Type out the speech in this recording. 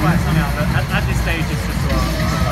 somehow, but at, at this stage it's just sort of